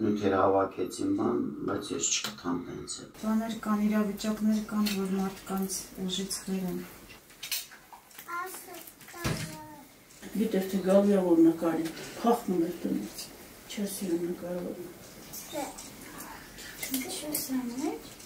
նյութեր հավաքեցին բան, բայց ես չգտամ հենց էլ։ Բաներ կան, իրավիճակներ կան, որ մարդկանց ուժից խեր են։ Գիտես թե գավիա որ նկարի, փախնում է տնից, չես իրում նկարավորում։ sandwich.